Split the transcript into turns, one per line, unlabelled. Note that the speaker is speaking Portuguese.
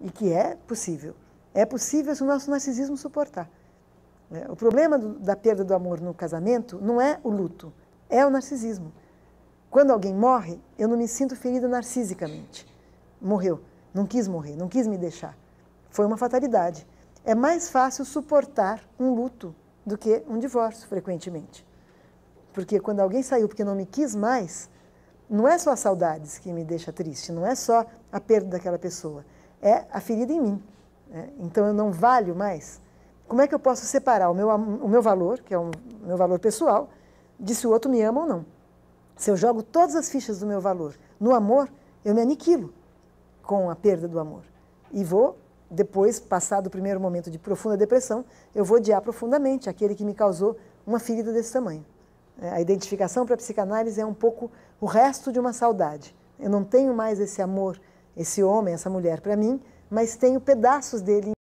e que é possível. É possível se o nosso narcisismo suportar. É, o problema do, da perda do amor no casamento não é o luto, é o narcisismo. Quando alguém morre, eu não me sinto ferida narcisicamente. Morreu, não quis morrer, não quis me deixar. Foi uma fatalidade. É mais fácil suportar um luto do que um divórcio, frequentemente. Porque quando alguém saiu porque não me quis mais, não é só as saudades que me deixa triste, não é só a perda daquela pessoa, é a ferida em mim. Né? Então eu não valho mais. Como é que eu posso separar o meu, o meu valor, que é o meu valor pessoal, de se o outro me ama ou não? Se eu jogo todas as fichas do meu valor no amor, eu me aniquilo com a perda do amor. E vou, depois, passado o primeiro momento de profunda depressão, eu vou odiar profundamente aquele que me causou uma ferida desse tamanho. É, a identificação para a psicanálise é um pouco o resto de uma saudade. Eu não tenho mais esse amor, esse homem, essa mulher para mim, mas tenho pedaços dele